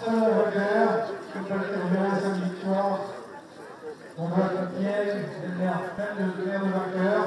Marcel Robert, qui peut sa victoire. On va le les pleines de verre vainqueur.